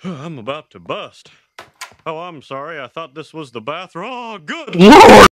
I'm about to bust. Oh, I'm sorry. I thought this was the bathroom. Oh, good lord!